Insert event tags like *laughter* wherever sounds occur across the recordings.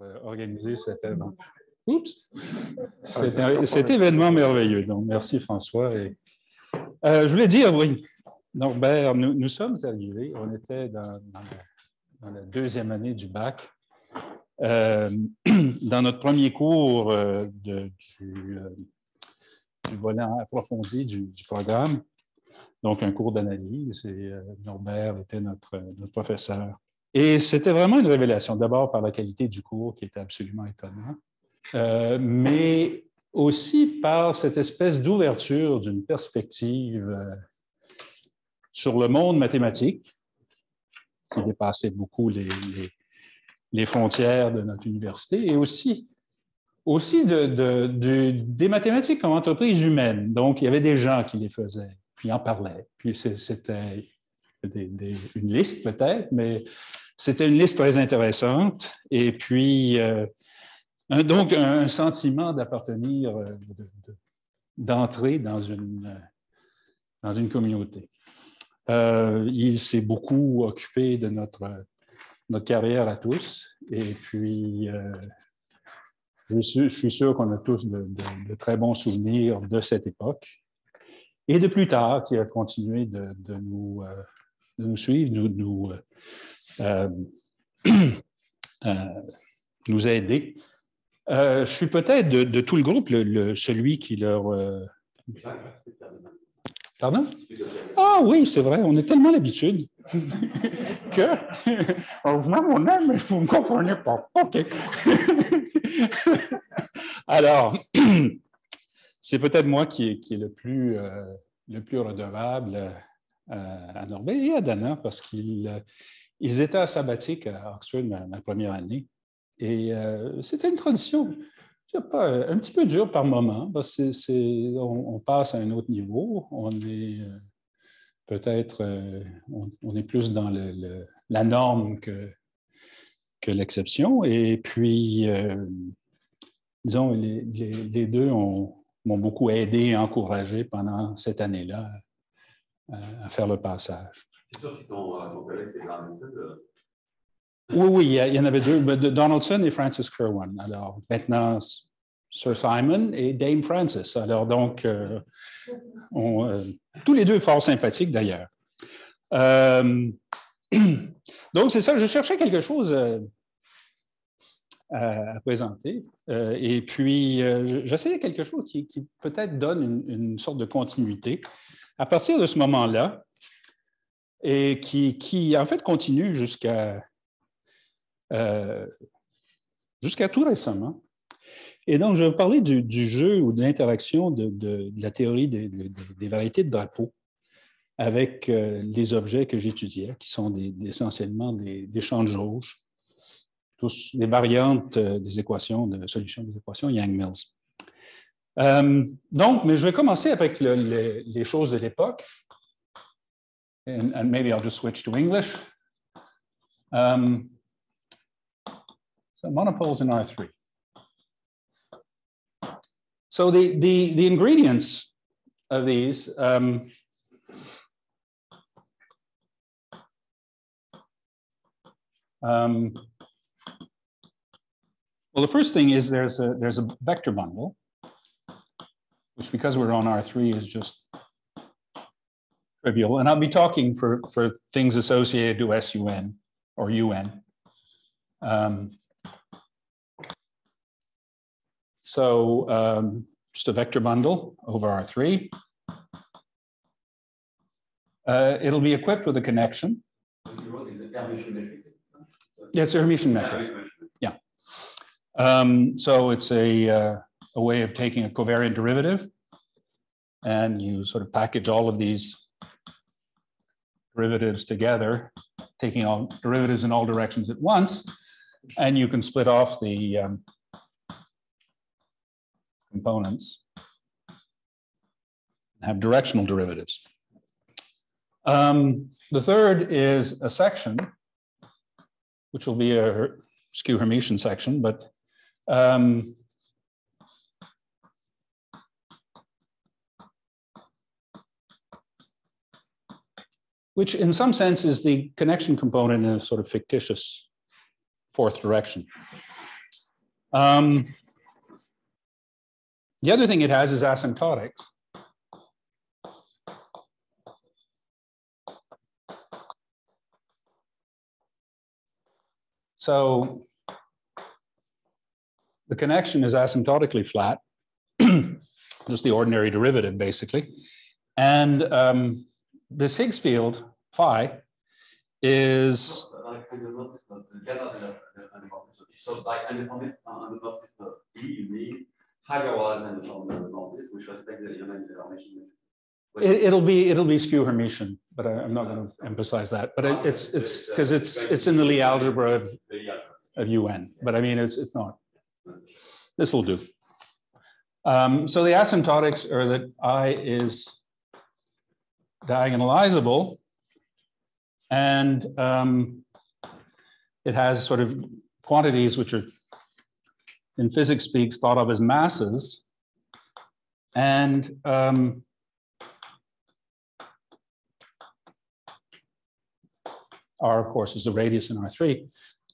euh, organiser cet événement. Oups! Cet événement merveilleux. Donc, merci François. Et, euh, je voulais dire, oui, Norbert, nous, nous sommes arrivés, on était dans, la, deuxième année du bac. Euh, *clears throat* dans notre premier cours de, du, du, volet approfondi du, du, programme, donc un cours d'analyse, et Norbert était notre, notre professeur. Et c'était vraiment une révélation, d'abord par la qualité du cours qui était absolument étonnant, euh, mais aussi par cette espèce d'ouverture d'une perspective euh, sur le monde mathématique qui dépassait beaucoup les, frontières de notre université et aussi, aussi de, des mathématiques comme entreprise humaine. Donc, il y avait des gens qui les faisaient, puis en parlaient. Puis c'était une liste peut-être, mais c'était une liste très intéressante. Et puis, euh, donc, un, sentiment d'appartenir, euh, d'entrer dans une, dans une communauté. Euh, il s'est beaucoup occupé de notre, notre carrière à tous. Et puis, je, suis, je, sûr qu'on a tous de, très bons souvenirs de cette époque. Et de plus tard, qui a continué de nous, de nous suivre, nous, nous, euh, euh, *clears throat* a. Euh, je suis peut-être de, tout le groupe le, celui qui leur. Pardon? Ah oui, c'est vrai, on est tellement l'habitude *laughs* que *laughs* vous mon mais vous ne me comprenez pas. OK. *laughs* Alors, *clears throat* c'est peut-être moi qui est, le, plus, le plus redevable à Norbert et à Dana parce qu'il ils étaient à sabbatique à Oxford ma, première année. Et euh, c'était une tradition, pas, un petit peu dure par moment, parce que on, passe à un autre niveau. On est euh, peut-être, euh, on, plus dans la norme que, l'exception. Et puis, disons, les, les deux m'ont beaucoup aidé et encouragé pendant cette année-là à faire le passage. C'est sûr que ton, euh, ton collègue, c'est Donaldson. Oui, oui, il y en avait deux, Donaldson et Francis Kerwin. Alors, maintenant, Sir Simon et Dame Francis. Alors, donc, euh, euh, tous les deux fort sympathiques d'ailleurs. *clears throat* donc, c'est ça, je cherchais quelque chose à, présenter. et puis, j'essayais quelque chose qui, peut-être donne une, une, sorte de continuité. À partir de ce moment-là, et qui, qui en fait continue jusqu'à euh, jusqu'à tout récemment. Et donc, je vais parler du, jeu ou de l'interaction de, de, la théorie des, des, variétés de drapeaux avec euh, les objets que j'étudiais, qui sont essentiellement des, champs de jauge, tous les variantes euh, des équations, de solutions des équations Yang-Mills. Donc, mais je vais commencer avec les choses de l'époque and, and maybe I'll just switch to English. Um, so monopoles in R3. So the, the, the ingredients of these, um, um, well, the first thing is there's a, there's a vector bundle, which because we're on R3 is just trivial. And I'll be talking for, for things associated to SUN or UN. Um, so um, just a vector bundle over R3. Uh, it'll be equipped with a connection. Yes, a Hermitian metric. Yeah. Um, so it's a, uh, a way of taking a covariant derivative and you sort of package all of these derivatives together, taking all derivatives in all directions at once, and you can split off the um, components have directional derivatives. Um, the third is a section, which will be a skew Hermitian section, but um, which in some sense is the connection component in a sort of fictitious fourth direction. Um, the other thing it has is asymptotics. So the connection is asymptotically flat, *clears throat* just the ordinary derivative, basically. And um, this Higgs field, phi, is. It, will be it'll be skew Hermitian, but I, am not going to emphasize that. But it, it's it's because it's it's in the Lie algebra of, of UN. But I mean it's it's not. This will do. Um, so the asymptotics are that I is diagonalizable, and um, it has sort of quantities which are in physics speaks thought of as masses. And um, R, of course, is the radius in R3.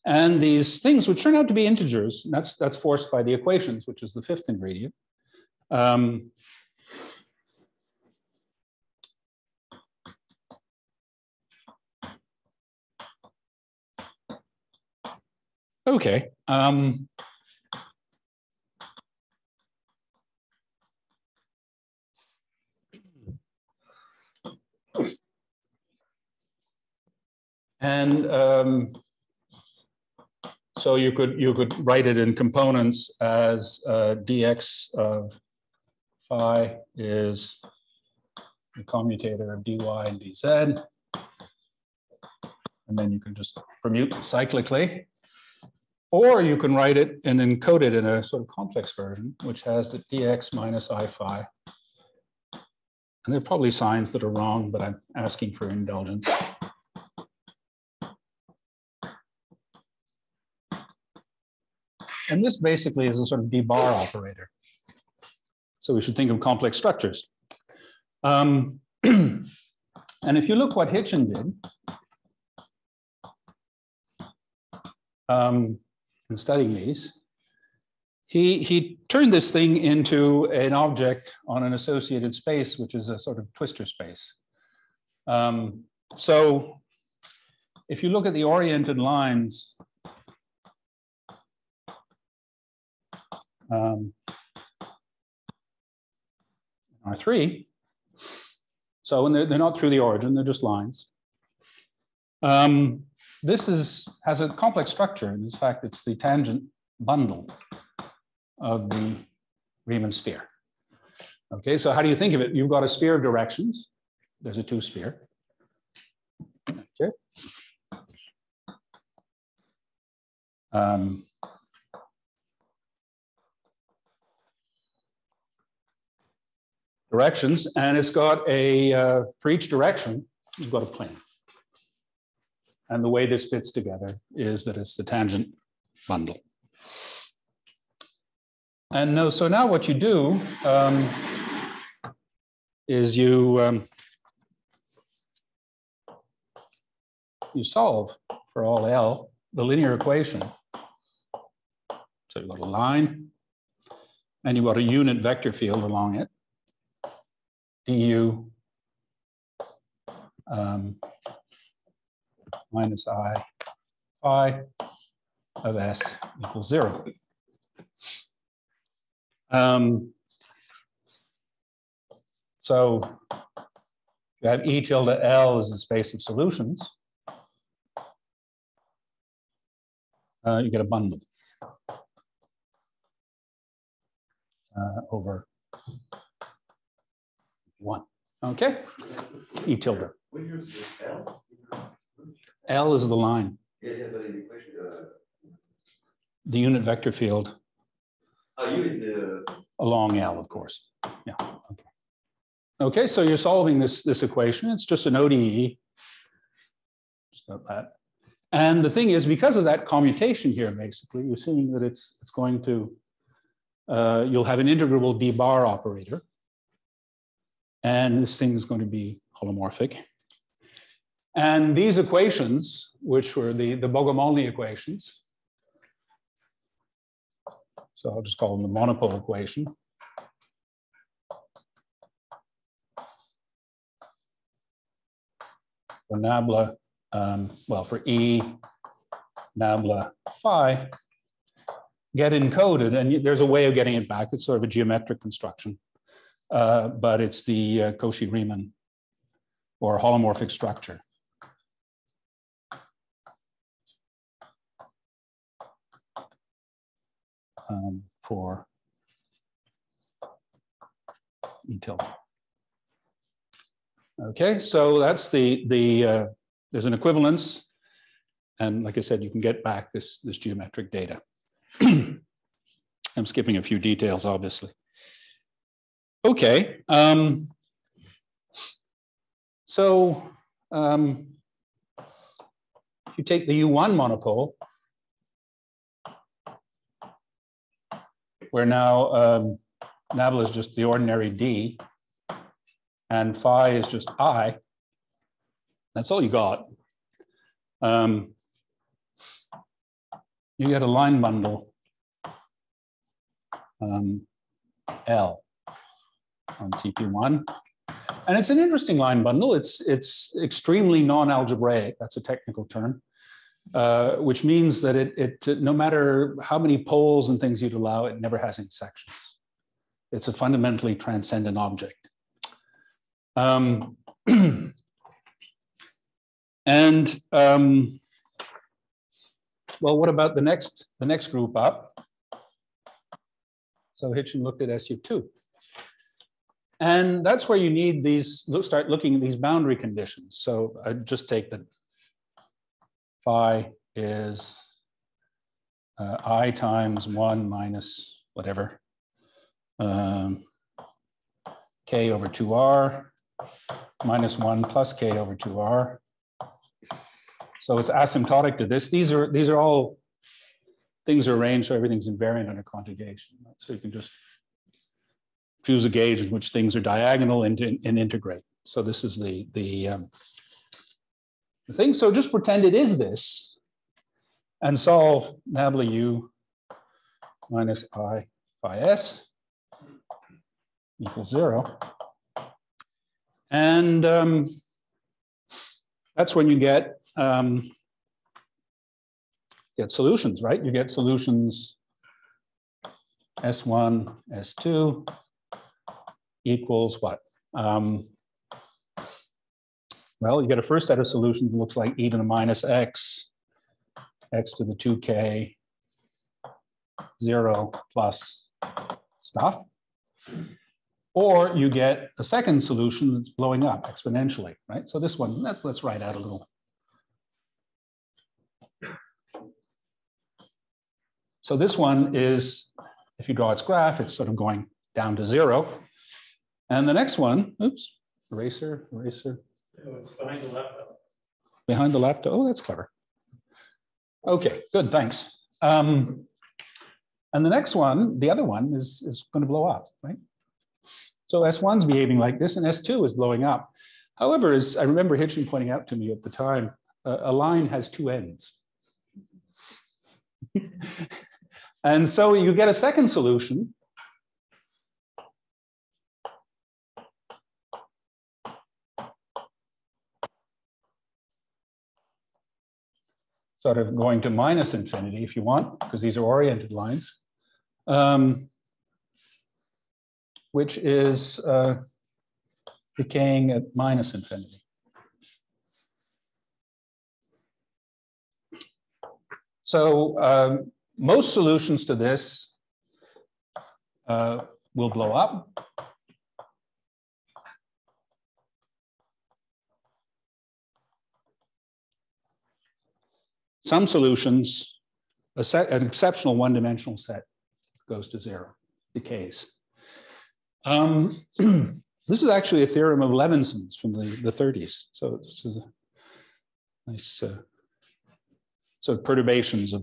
And these things, which turn out to be integers, that's, that's forced by the equations, which is the fifth ingredient. Um, Okay. Um, and um, so you could you could write it in components as uh, dx of phi is the commutator of dy and dz. And then you can just permute cyclically. Or you can write it and encode it in a sort of complex version, which has the dx minus i phi. And there are probably signs that are wrong, but I'm asking for indulgence. And this basically is a sort of d-bar operator. So we should think of complex structures. Um, *clears throat* and if you look what Hitchin did, um, in studying these, he, he turned this thing into an object on an associated space, which is a sort of twistor space. Um, so if you look at the oriented lines, um, R3, so and they're, they're not through the origin, they're just lines. Um, this is, has a complex structure. In fact, it's the tangent bundle of the Riemann sphere. Okay, so how do you think of it? You've got a sphere of directions. There's a two sphere. Okay. Um, directions, and it's got a, uh, for each direction, you've got a plane. And the way this fits together is that it's the tangent bundle. And no, so now what you do um, is you um, you solve for all L the linear equation. So you've got a line and you've got a unit vector field along it. du um, minus i phi of s equals zero. Um, so you have E tilde L is the space of solutions. Uh, you get a bundle uh, over one. Okay, E tilde. L is the line. Yeah, yeah, but in the equation, uh, The unit vector field uh, U is the, along L, of course. Yeah, okay. Okay, so you're solving this, this equation. It's just an ODE. Just that. And the thing is, because of that commutation here, basically, you're seeing that it's, it's going to, uh, you'll have an integrable D bar operator. And this thing is going to be holomorphic. And these equations, which were the, the Bogomolny equations, So I'll just call them the monopole equation. For nabla, um, well, for E nabla phi, get encoded, and there's a way of getting it back. It's sort of a geometric construction, uh, but it's the uh, Cauchy-Riemann or holomorphic structure. Um, for E tilde. Okay, so that's the, the uh, there's an equivalence. And like I said, you can get back this, this geometric data. *clears throat* I'm skipping a few details, obviously. Okay. Um, so um, if you take the U1 monopole, where now um, nabla is just the ordinary D, and phi is just I, that's all you got. Um, you get a line bundle um, L on TP1. And it's an interesting line bundle. It's, it's extremely non-algebraic. That's a technical term, uh, which means that it, it, no matter how many poles and things you'd allow, it never has any sections. It's a fundamentally transcendent object. Um, *clears throat* and um, well, what about the next, the next group up? So Hitchin looked at SU2. And that's where you need these, start looking at these boundary conditions. So I just take that phi is uh, i times one minus whatever, um, k over 2r minus one plus k over 2r so it's asymptotic to this. These are these are all things are arranged so everything's invariant under conjugation. So you can just choose a gauge in which things are diagonal and, and integrate. So this is the the, um, thing. So just pretend it is this and solve nabla u minus i phi s equals zero. And um, that's when you get um, get solutions, right? You get solutions S1, S2 equals what? Um, well, you get a first set of solutions that looks like e to the minus x, x to the 2k, 0 plus stuff. Or you get a second solution that's blowing up exponentially, right? So this one, let's, let's write out a little So this one is, if you draw its graph, it's sort of going down to zero. And the next one, oops, eraser, eraser. Behind the laptop. Behind the laptop. Oh, that's clever. Okay, good, thanks. Um, and the next one, the other one, is, is going to blow up, right? So S1's behaving like this, and S2 is blowing up. However, as I remember Hitchin pointing out to me at the time, uh, a line has two ends. *laughs* And so you get a second solution. Sort of going to minus infinity if you want, because these are oriented lines, um, which is uh, decaying at minus infinity. So um, most solutions to this uh, will blow up. Some solutions, set, an exceptional one-dimensional set goes to zero, decays. Um, *clears throat* this is actually a theorem of Levinson's from the, the 30s. So this is a nice uh, of perturbations of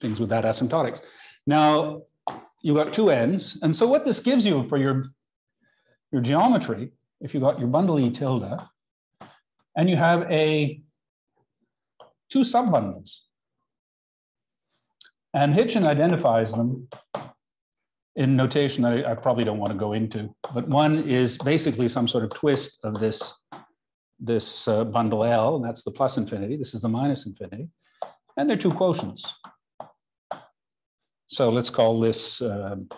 things with that asymptotics. Now, you've got two ends. And so what this gives you for your, your geometry, if you've got your bundle E tilde, and you have a two subbundles. And Hitchin identifies them in notation that I, I probably don't want to go into, but one is basically some sort of twist of this, this uh, bundle L, and that's the plus infinity. This is the minus infinity. And they're two quotients. So let's call this um,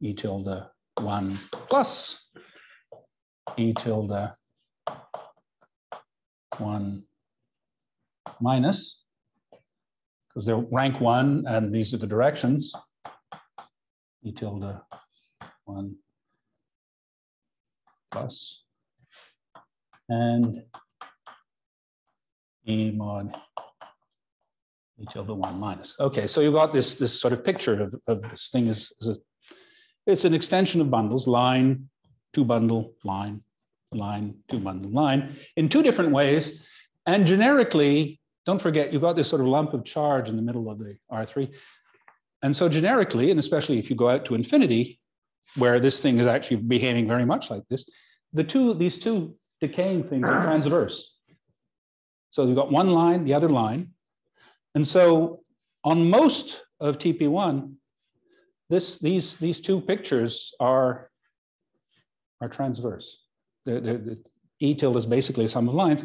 E tilde 1 plus E tilde 1 minus, because they're rank 1 and these are the directions. E tilde 1 plus and E mod E tilde 1 minus. Okay, so you've got this, this sort of picture of, of this thing is, is a, it's an extension of bundles, line, two bundle, line, line, two bundle, line, in two different ways. And generically, don't forget, you've got this sort of lump of charge in the middle of the R3. And so generically, and especially if you go out to infinity, where this thing is actually behaving very much like this, the two, these two decaying things are transverse. So you've got one line, the other line, and so on most of TP1, this, these, these two pictures are, are transverse. The, the, the E tilde is basically a sum of lines.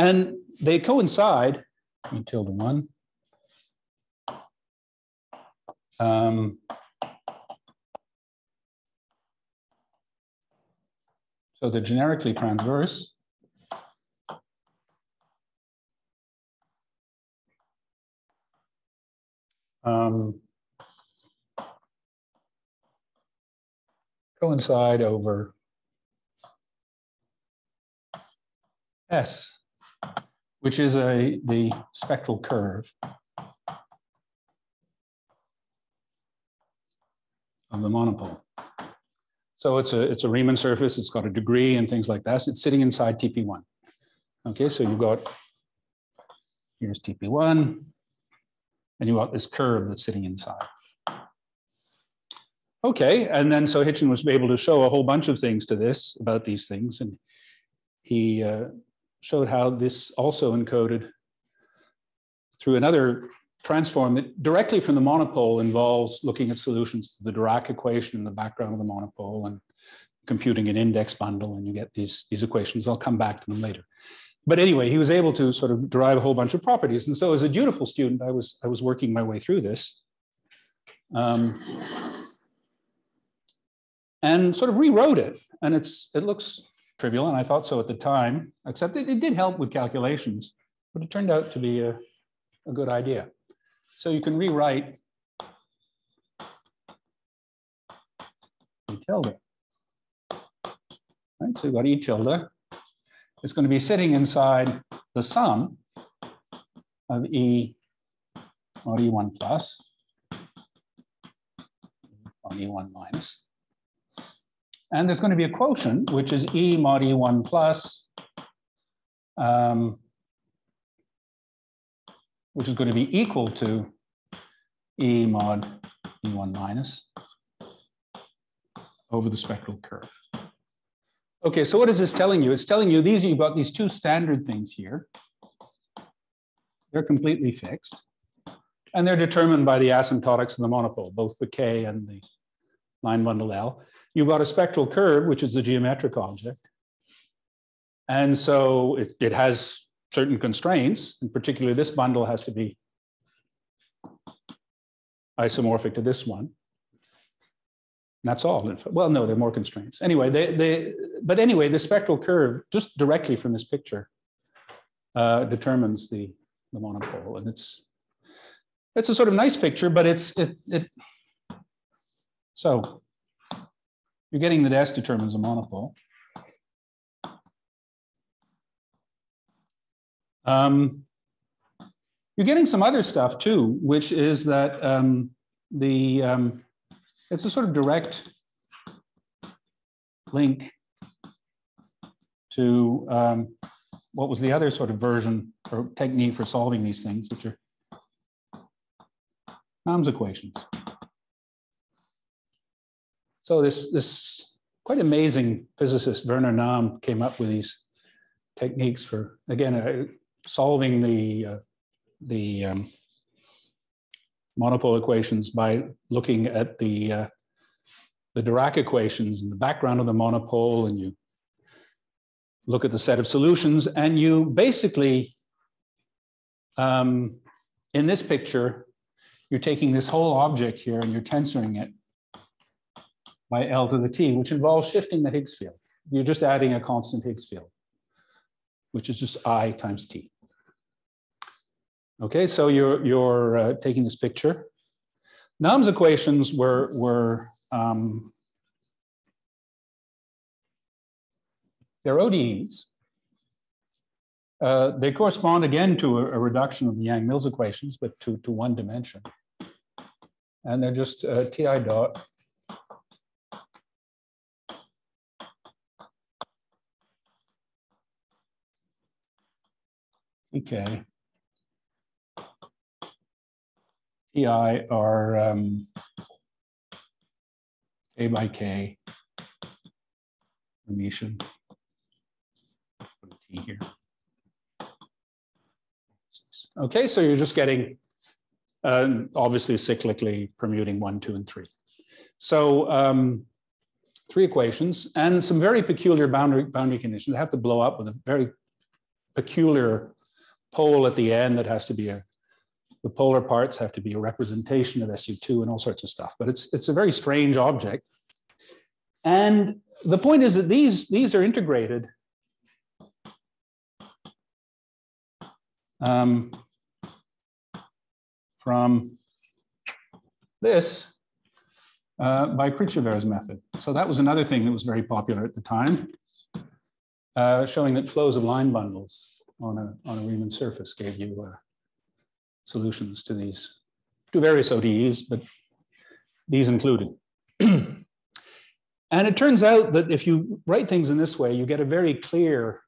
And they coincide, tilde one. Um, so they're generically transverse. um, coincide over S, which is a the spectral curve of the monopole. So it's a it's a Riemann surface. It's got a degree and things like that. It's sitting inside TP1. Okay, so you've got here's TP1, and you've got this curve that's sitting inside. Okay, and then so Hitchin was able to show a whole bunch of things to this about these things, and he uh, showed how this also encoded through another transform that directly from the monopole involves looking at solutions to the Dirac equation in the background of the monopole and computing an index bundle, and you get these, these equations. I'll come back to them later but anyway, he was able to sort of derive a whole bunch of properties. And so as a dutiful student, I was, I was working my way through this. Um, and sort of rewrote it. And it's it looks trivial, and I thought so at the time, except it, it did help with calculations, but it turned out to be a, a good idea. So you can rewrite E tilde. Right, so you've got E tilde is going to be sitting inside the sum of E mod E1 plus on E1 minus. And there's going to be a quotient, which is E mod E1 plus, um, which is going to be equal to E mod E1 minus over the spectral curve. Okay, so what is this telling you? It's telling you these, you've got these two standard things here. They're completely fixed. And they're determined by the asymptotics of the monopole, both the K and the line bundle L. You've got a spectral curve, which is a geometric object. And so it, it has certain constraints. In particular, this bundle has to be isomorphic to this one. That's all. Well, no, there are more constraints. Anyway, they, they, but anyway, the spectral curve, just directly from this picture, uh, determines the, the monopole. And it's, it's a sort of nice picture, but it's, it, it so you're getting that S determines a monopole. Um, you're getting some other stuff too, which is that um, the um, it's a sort of direct link to um, what was the other sort of version or technique for solving these things, which are Nahm equations. So this, this quite amazing physicist, Werner Nahm, came up with these techniques for, again, uh, solving the, uh, the um, monopole equations by looking at the, uh, the Dirac equations in the background of the monopole and you look at the set of solutions and you basically, um, in this picture, you're taking this whole object here and you're tensoring it by L to the T, which involves shifting the Higgs field. You're just adding a constant Higgs field, which is just I times T. Okay, so you're, you're uh, taking this picture. Nahm's equations were, were um, they're ODEs. Uh, they correspond again to a, a, reduction of the Yang-Mills equations, but to, to one dimension. And they're just uh, Ti dot Okay. Ti are um, by K Hermitian. Put a T here. Okay, so you're just getting uh, obviously cyclically permuting one, two, and three. So um, three equations and some very peculiar boundary, boundary conditions. They have to blow up with a very peculiar pole at the end that has to be a the polar parts have to be a representation of SU2 and all sorts of stuff. But it's, it's a very strange object. And the point is that these, these are integrated um, from this uh, by Krichever's method. So that was another thing that was very popular at the time, uh, showing that flows of line bundles on a, on a Riemann surface gave you uh, solutions to these, to various ODEs, but these included. *clears throat* and it turns out that if you write things in this way, you get a very clear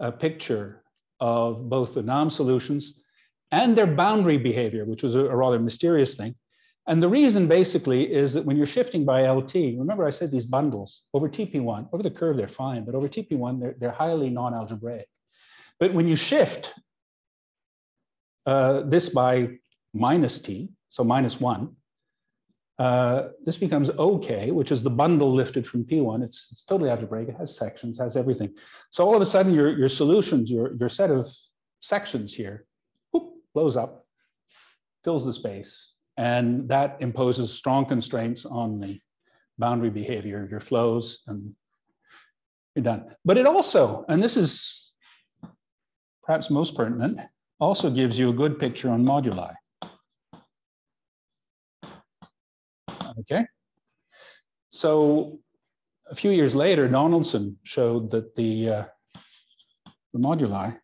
uh, picture of both the Nahm solutions and their boundary behavior, which was a, a rather mysterious thing. And the reason basically is that when you're shifting by LT, remember I said these bundles over TP1, over the curve, they're fine, but over TP1, they're, they're highly non-algebraic. But when you shift uh, this by minus t, so minus one, uh, this becomes OK, which is the bundle lifted from P1. It's, it's totally algebraic. It has sections, has everything. So all of a sudden, your, your solutions, your, your set of sections here, whoop, blows up, fills the space, and that imposes strong constraints on the boundary behavior of your flows, and you're done. But it also, and this is perhaps most pertinent, also gives you a good picture on moduli. Okay. So a few years later, Donaldson showed that the, uh, the moduli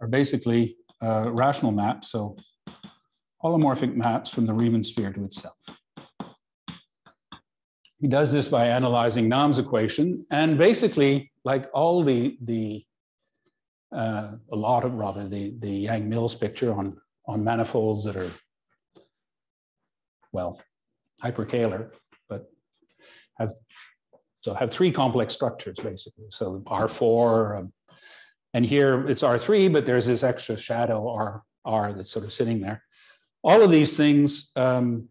are basically uh, rational maps, so holomorphic maps from the Riemann sphere to itself. He does this by analyzing Nahm's equation, and basically, like all the, the uh, a lot of rather the the Yang Mills picture on on manifolds that are well hyperkähler, but have so have three complex structures basically. So R4, um, and here it's R3, but there's this extra shadow R R that's sort of sitting there. All of these things, um,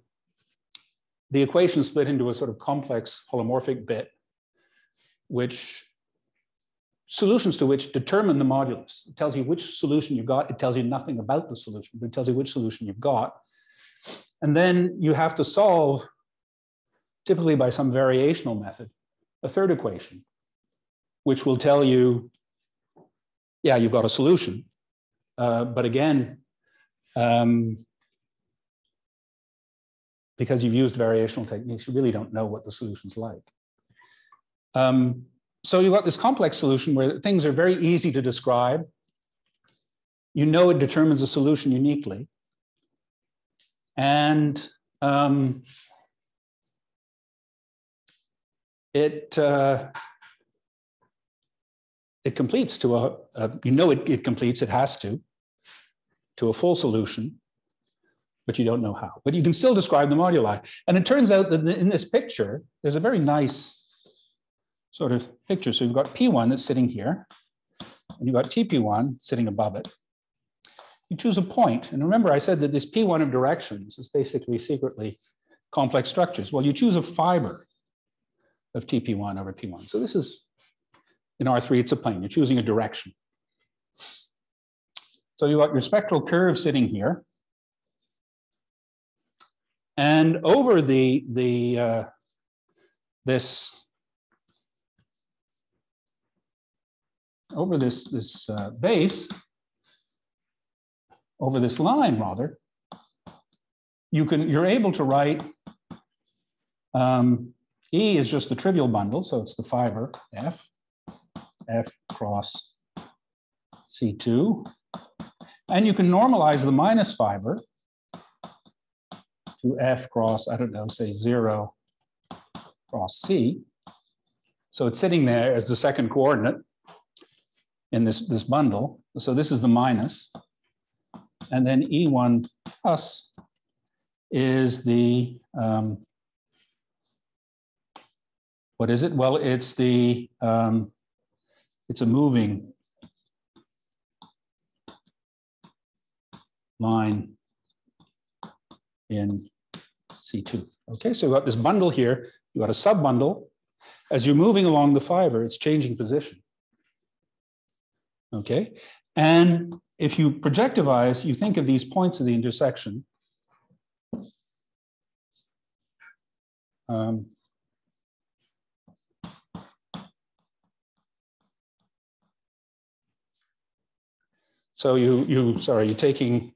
the equation split into a sort of complex holomorphic bit, which solutions to which determine the modulus. It tells you which solution you got. It tells you nothing about the solution, but it tells you which solution you've got. And then you have to solve, typically by some variational method, a third equation, which will tell you, yeah, you've got a solution. Uh, but again, um, because you've used variational techniques, you really don't know what the solution's like. Um, so you've got this complex solution where things are very easy to describe. You know it determines a solution uniquely. And um, it, uh, it completes to a, a you know it, it completes, it has to, to a full solution, but you don't know how. But you can still describe the moduli. And it turns out that in this picture, there's a very nice sort of picture. So you've got P1 that's sitting here, and you've got TP1 sitting above it. you choose a. And remember, I said that this P1 of directions is basically secretly complex structures. Well, you choose a fiber of TP1 over P1. So this is, in R3, it's a plane. You're choosing a direction. So you've got your spectral curve sitting here. And over the, the uh, this over this, this uh, base, over this line rather, you can, you're able to write um, E is just the trivial bundle, so it's the fiber F, F cross C2. And you can normalize the minus fiber to F cross, I don't know, say zero cross C. So it's sitting there as the second coordinate in this, this bundle. So this is the minus. And then E1 plus is the, um, what is it? Well, it's the, um, it's a moving line in C2. Okay, so we've got this bundle here. you've got a sub bundle. As you're moving along the fiber, it's changing position. Okay, and if you projectivize, you think of these points of the intersection. Um, so you, you, sorry, you're taking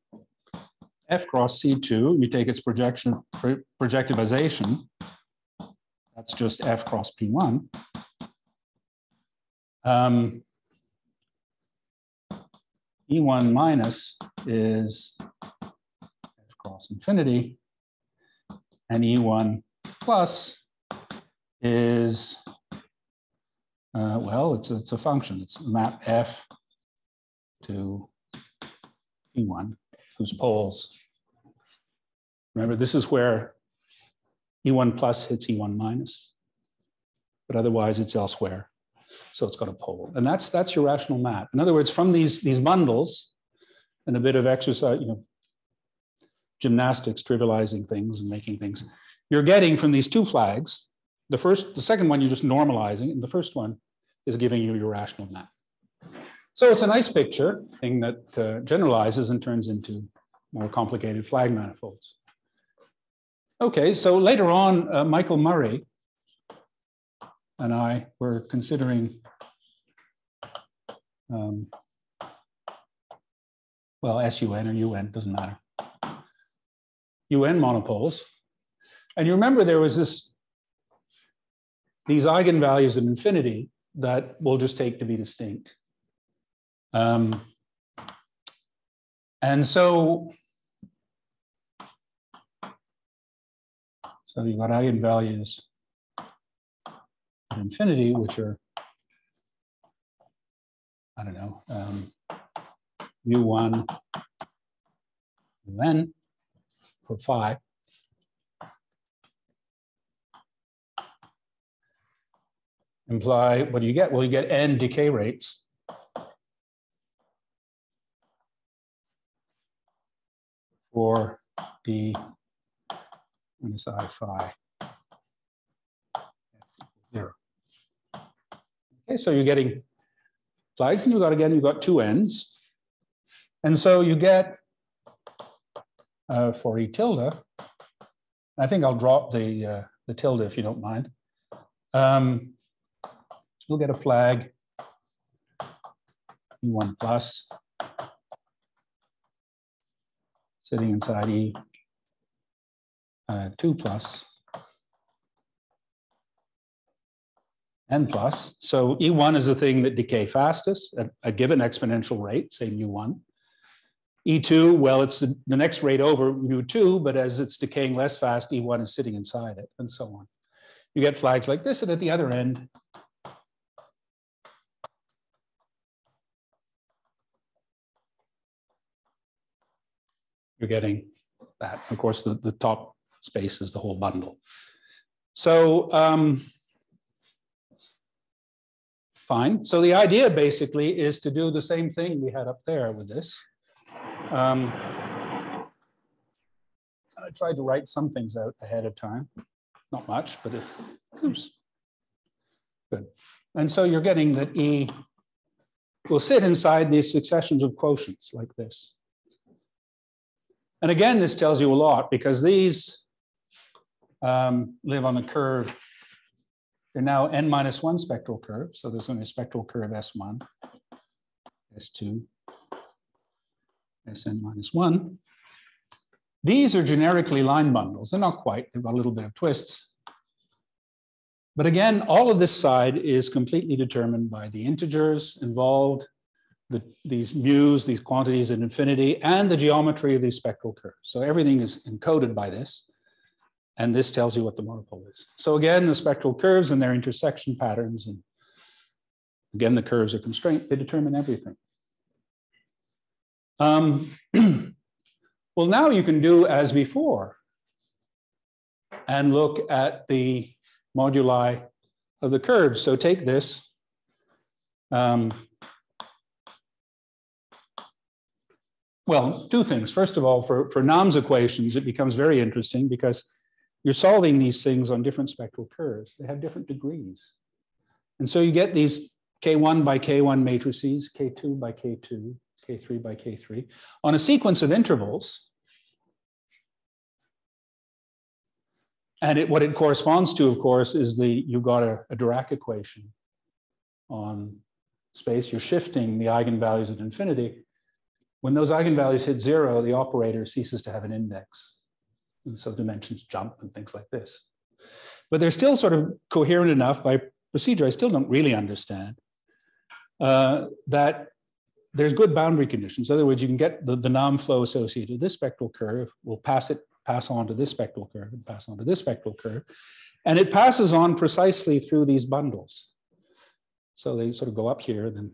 F cross C2, you take its projection, projectivization, that's just F cross P1. Um, E1 minus is F cross infinity, and E1 plus is, uh, well, it's it's a function. It's map F to E1, whose poles Remember, this is where E1 plus hits E1 minus, but otherwise it's elsewhere. So it's got a pole. And that's, that's your rational map. In other words, from these, these bundles and a bit of exercise, you know, gymnastics, trivializing things and making things, you're getting from these two flags, the first, the second one you're just normalizing, and the first one is giving you your rational map. So it's a nice picture, thing that uh, generalizes and turns into more complicated flag manifolds. Okay, so later on, uh, Michael Murray and I were considering, um, well, SUN or UN, doesn't matter, UN monopoles. And you remember there was this, these eigenvalues of infinity that we'll just take to be distinct. Um, and so So you've got eigenvalues infinity, which are, I don't know, um, u1 then for phi. Imply, what do you get? Well, you get n decay rates. For the minus i phi Okay, so you're getting flags, and you've got again, you've got two ends. And so you get uh, for e tilde, I think I'll drop the, uh, the tilde if you don't mind. Um, you'll get a flag E1 plus sitting inside E uh, 2 plus n plus. So E1 is the thing that decay fastest at a given exponential rate, say mu1. E2, well, it's the, the next rate over mu2, but as it's decaying less fast, E1 is sitting inside it, and so on. You get flags like this, and at the other end, you're getting that. Of course, the, the top space is the whole bundle. So um, fine. So the idea basically is to do the same thing we had up there with this. Um, I tried to write some things out ahead of time. Not much, but it oops. good. And so you're getting that E will sit inside these successions of quotients like this. And again, this tells you a lot because these um, live on the curve. They're now n minus one spectral curve. So there's only a spectral curve S1, S2, Sn minus one. These are generically line bundles. They're not quite, they've got a little bit of twists. But again, all of this side is completely determined by the integers involved, the, these mu's, these quantities at infinity, and the geometry of these spectral curves. So everything is encoded by this. And this tells you what the monopole is. So again, the spectral curves and their intersection patterns, and again, the curves are constrained, they determine everything. Um, *clears throat* well, now you can do as before and look at the moduli of the curves. So take this. Um, well, two things. First of all, for, for Nahm's equations, it becomes very interesting because you're solving these things on different spectral curves. They have different degrees. And so you get these K1 by K1 matrices, K2 by K2, K3 by K3 on a sequence of intervals And it, what it corresponds to, of course, is the you've got a, a Dirac equation on space. You're shifting the eigenvalues at infinity. When those eigenvalues hit zero, the operator ceases to have an index. And so dimensions jump and things like this. But they're still sort of coherent enough by procedure. I still don't really understand uh, that there's good boundary conditions. In other words, you can get the, the Nahm flow associated with this spectral curve. We'll pass it pass on to this spectral curve and pass on to this spectral curve. And it passes on precisely through these bundles. So they sort of go up here and then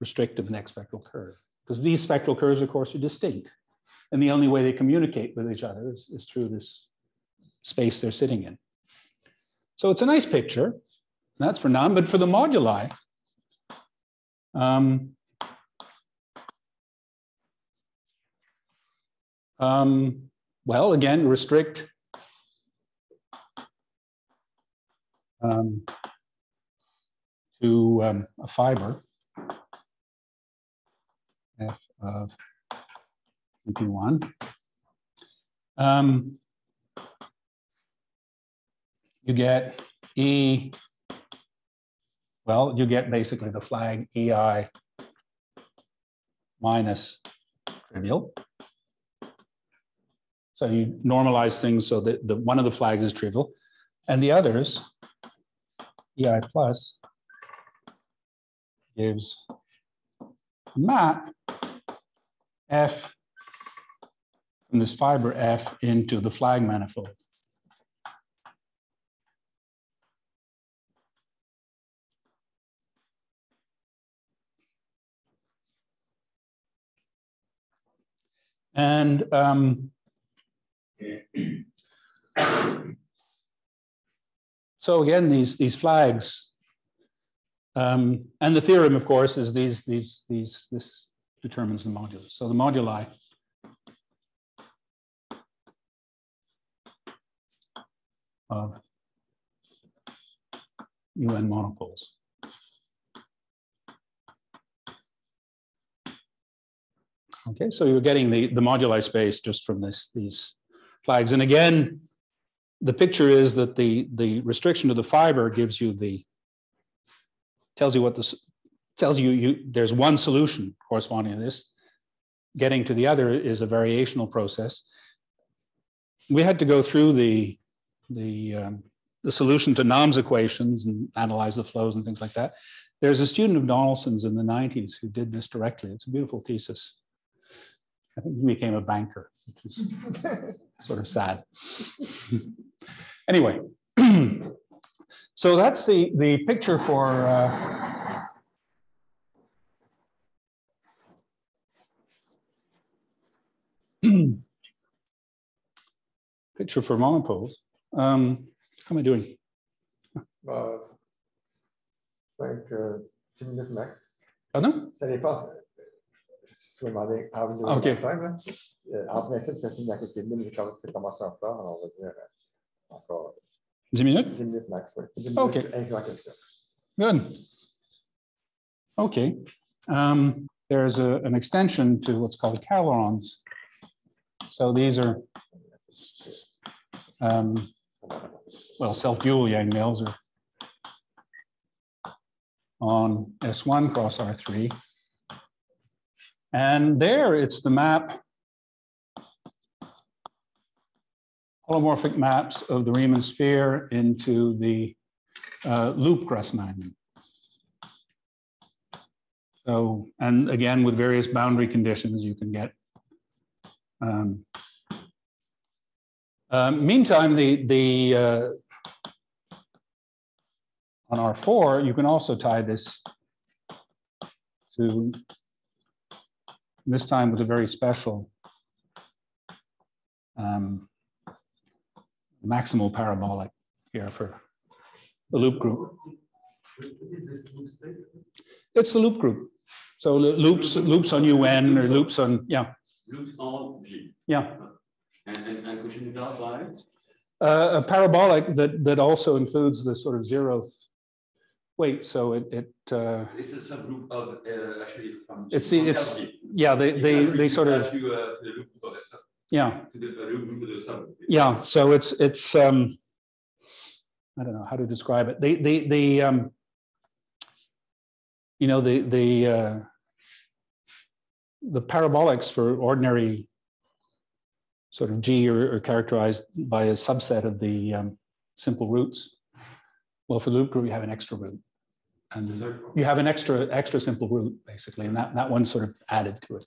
restrict to the next spectral curve. Because these spectral curves, of course, are distinct. And the only way they communicate with each other is, is through this space they're sitting in. So it's a nice picture. That's for Nahm, but for the moduli, um, um, well, again, restrict um, to um, a fiber f of CP1. Um, you get E, well, you get basically the flag EI minus trivial. So you normalize things so that the one of the flags is trivial, and the others, EI plus, gives map F from this fiber F into the flag manifold. And um, so again, these, these flags, um, and the theorem, of course, is these, these, these, this determines the modulus. So the moduli of UN monopoles. Okay, so you're getting the, the moduli space just from this, these flags. And again, the picture is that the, the restriction to the fiber gives you the, tells you what this, tells you, you there's one solution corresponding to this. Getting to the other is a variational process. We had to go through the, the, um, the solution to Nahm's equations and analyze the flows and things like that. There's a student of Donaldson's in the 90s who did this directly. It's a beautiful thesis. I think he became a banker, which is *laughs* sort of sad. anyway, *clears throat* so that's the, the picture for uh, *clears throat* picture for monopoles. Um, how am I doing? Uh, like uh, 10 minutes max. Pardon? Ça dépasse. vais demander Alvin de OK. time, en principe, ça finit à côté de nous, mais comme c'est commencé en retard, on va dire encore 10 minutes? 10 minutes max. Ouais. 10 OK. minutes, incluant question. Good. Okay. Um, there's a, an extension to what's called calorons. So these are, um, well, self-dual Yang-Mills are on S1 cross R3. And there it's the map, holomorphic maps of the Riemann sphere into the uh, loop Grassmann. So, and again, with various boundary conditions, you can get. Um, uh, meantime, the the uh, on R4, you can also tie this to this time with a very special um, maximal parabolic here for the loop group. What is this loop space? It's the loop group. So loops, loops on UN or loops on, yeah, Loops on G. yeah. And, and, and could you clarify? Uh, a parabolic that, that also includes the sort of zeroth weight. So it, it, uh, It's a subgroup of, uh, actually from. It's the- it's- yeah, they, You they, they sort of, To, uh, to the loop of yeah, to the loop group of the subgroup. yeah. So it's, it's, um, I don't know how to describe it. The, the, the, um, you know, the, the, uh, the parabolics for ordinary sort of G are, are characterized by a subset of the um, simple roots. Well, for the loop group, you have an extra root. And third one. you have an extra, extra simple root, basically, and that, that one's sort of added to it.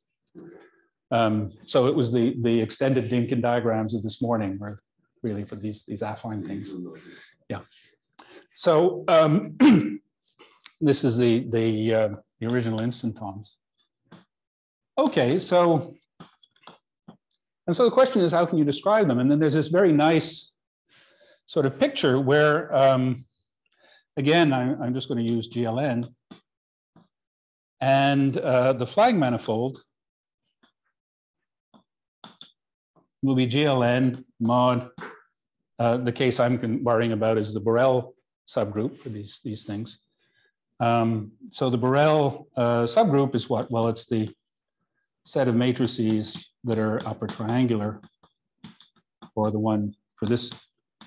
Um, so it was the, the extended Dynkin diagrams of this morning were really for these, these affine things. Yeah. So um, *clears throat* this is the, the, uh, the original instantons. Okay, so, and so the question is, how can you describe them? And then there's this very nice sort of picture where, um, again, I'm, I'm just going to use GLN. And uh, the flag manifold will be GLN mod. Uh, the case I'm worrying about is the Borel subgroup for these, these things. Um, so the Borel uh, subgroup is what? Well, it's the set of matrices that are upper triangular for the one for this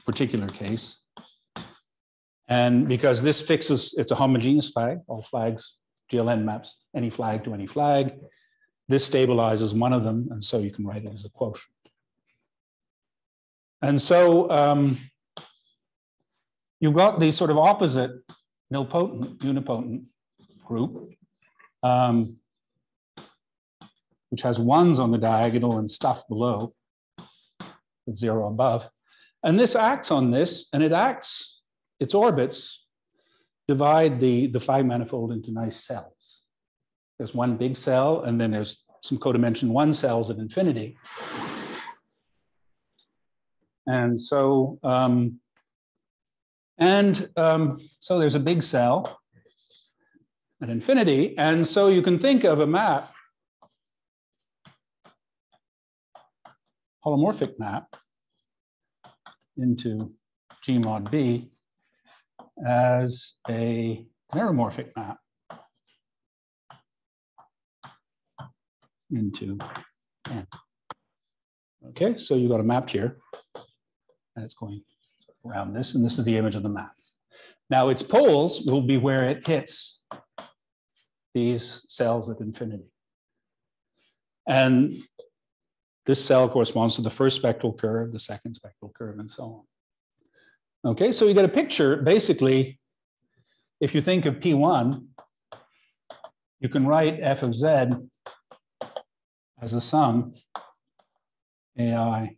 particular case. And because this fixes, it's a homogeneous flag, all flags, GLN maps any flag to any flag. This stabilizes one of them, and so you can write it as a quotient. And so um, you've got the sort of opposite nilpotent, unipotent group, um, which has ones on the diagonal and stuff below, with zero above. And this acts on this, and it acts, its orbits divide the, the flag manifold into nice cells. There's one big cell, and then there's some codimension one cells at infinity. And so, um, and um, so there's a big cell at infinity. And so you can think of a map, holomorphic map into G mod B as a meromorphic map into N. Okay, so you got a map here, and it's going around this, and this is the image of the map. Now its poles will be where it hits these cells at infinity. And this cell corresponds to the first spectral curve, the second spectral curve, and so on. Okay, so you get a picture, basically, if you think of P1, you can write f of z as a sum ai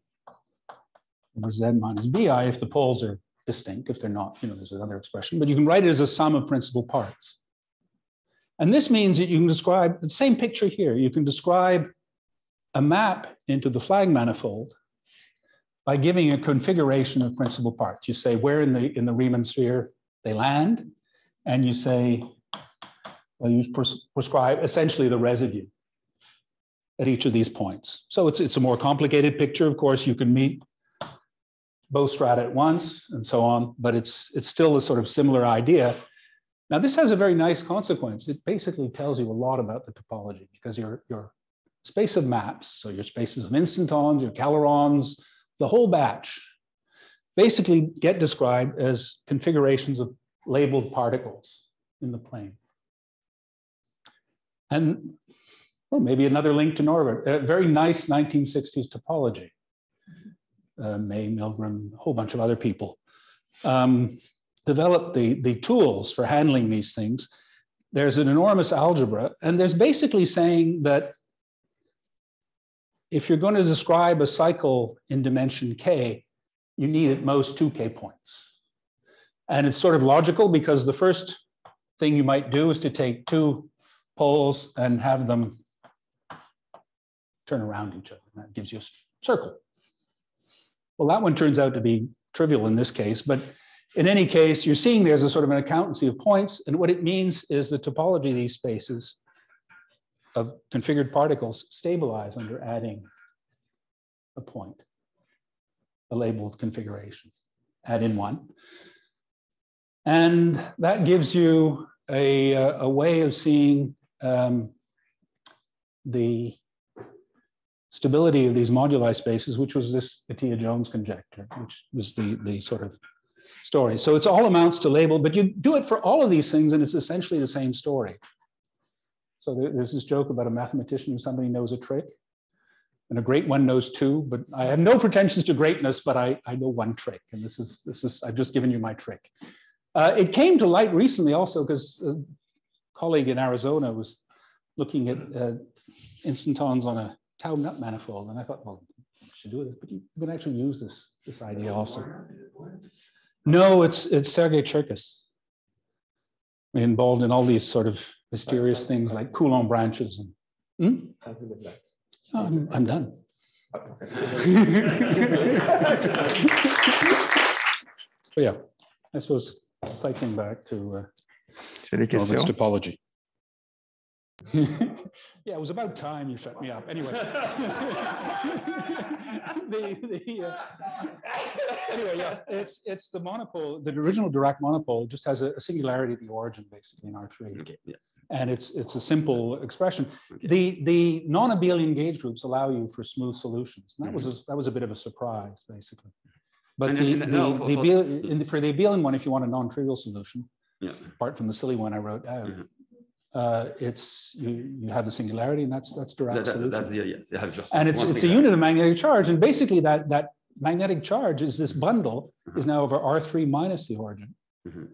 over z minus bi if the poles are distinct. If they're not, you know, there's another expression, but you can write it as a sum of principal parts. And this means that you can describe the same picture here. You can describe a map into the flag manifold by giving a configuration of principal parts. You say where in the in the Riemann sphere they land, and you say, well, you pres prescribe essentially the residue at each of these points. So it's, it's a more complicated picture. Of course, you can meet both strata at once and so on, but it's, it's still a sort of similar idea. Now, this has a very nice consequence. It basically tells you a lot about the topology because your, your space of maps, so your spaces of instantons, your calorons, the whole batch, basically get described as configurations of labeled particles in the plane. And well, maybe another link to Norbert, a very nice 1960s topology. Uh, May, Milgram, a whole bunch of other people um, developed the, the tools for handling these things. There's an enormous algebra, and there's basically saying that if you're going to describe a cycle in dimension k, you need at most two k points. And it's sort of logical because the first thing you might do is to take two poles and have them turn around each other. That gives you a circle. Well, that one turns out to be trivial in this case, but in any case, you're seeing there's a sort of an accountancy of points, and what it means is the topology of these spaces of configured particles stabilize under adding a point, a labeled configuration. Add in one. And that gives you a, a way of seeing um, the stability of these moduli spaces, which was this Atiyah-Jones conjecture, which was the, the sort of story. So it's all amounts to label, but you do it for all of these things and it's essentially the same story. So there's this joke about a mathematician who somebody knows a trick and a great one knows two, but I have no pretensions to greatness, but I, I know one trick. And this is, this is, I've just given you my trick. Uh, it came to light recently also because a colleague in Arizona was looking at uh, instantons on a Taub-NUT manifold. And I thought, well, I should do it, but you can actually use this, this idea also. No, it's, it's Sergei Cherkis involved in all these sort of mysterious things like Coulomb branches. And, hmm? oh, I'm, I'm done. *laughs* but yeah, I suppose cycling back to uh, topology. *laughs* yeah, it was about time you shut me up. Anyway, *laughs* the, the, uh, anyway, yeah, it's it's the monopole. The original Dirac monopole just has a, a singularity at the origin, basically in R three. Okay, yeah. And it's it's a simple expression. The the non-abelian gauge groups allow you for smooth solutions. And that was a, that was a bit of a surprise, basically. But and, the, and, the, no, the, for, the, for the abelian one, if you want a non-trivial solution, yeah. apart from the silly one I wrote out, mm -hmm uh, it's you, you have the singularity, and that's that's Dirac that, solution. That's, yeah, yes, yeah, just and it's it's a unit of magnetic charge, and basically that that magnetic charge is this bundle mm -hmm. is now over R three minus the origin, mm -hmm.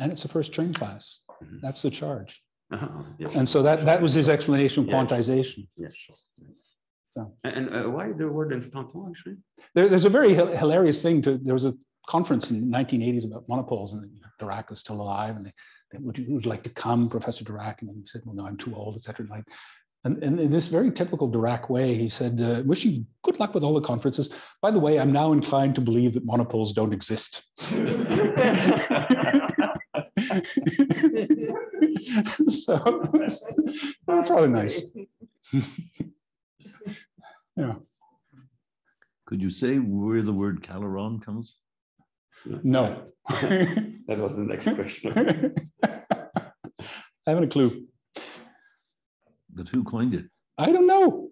and it's the first Chern class. Mm -hmm. That's the charge. Uh -huh. yes. And so that that was his explanation of quantization. Yes. So. And uh, why the word instanton actually? There, there's a very hilarious thing. To there was a conference in the 1980s about monopoles, and Dirac was still alive, and they would you, would you like to come, Professor Dirac? And he said, well, no, I'm too old, etc. Like, and, and, in this very typical Dirac way, he said, uh, wish you good luck with all the conferences. By the way, I'm now inclined to believe that monopoles don't exist. *laughs* *laughs* *laughs* so that's really nice. *laughs* yeah. Could you say where the word caloron comes? No. *laughs* that was the next question. I haven't a clue. But who coined it? I don't know.